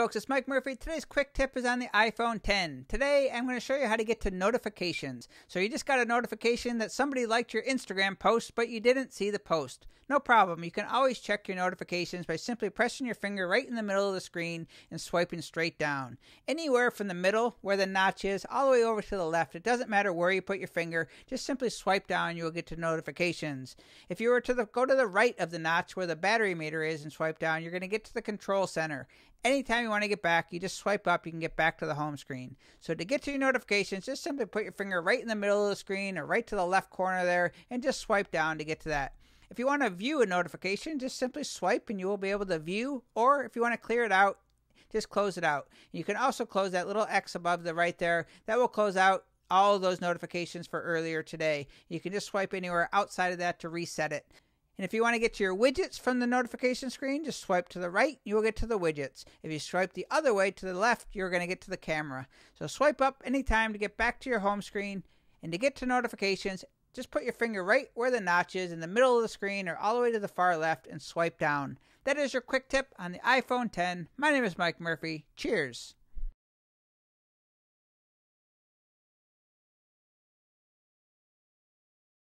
folks, it's Mike Murphy. Today's quick tip is on the iPhone 10. Today, I'm going to show you how to get to notifications. So, you just got a notification that somebody liked your Instagram post, but you didn't see the post. No problem. You can always check your notifications by simply pressing your finger right in the middle of the screen and swiping straight down. Anywhere from the middle, where the notch is, all the way over to the left. It doesn't matter where you put your finger, just simply swipe down, you will get to notifications. If you were to the, go to the right of the notch where the battery meter is and swipe down, you're going to get to the control center. Anytime you want to get back, you just swipe up, you can get back to the home screen. So to get to your notifications, just simply put your finger right in the middle of the screen or right to the left corner there and just swipe down to get to that. If you want to view a notification, just simply swipe and you will be able to view. Or if you want to clear it out, just close it out. You can also close that little X above the right there. That will close out all those notifications for earlier today. You can just swipe anywhere outside of that to reset it. And if you want to get to your widgets from the notification screen, just swipe to the right, you will get to the widgets. If you swipe the other way to the left, you're going to get to the camera. So swipe up anytime to get back to your home screen. And to get to notifications, just put your finger right where the notch is in the middle of the screen or all the way to the far left and swipe down. That is your quick tip on the iPhone 10. My name is Mike Murphy. Cheers.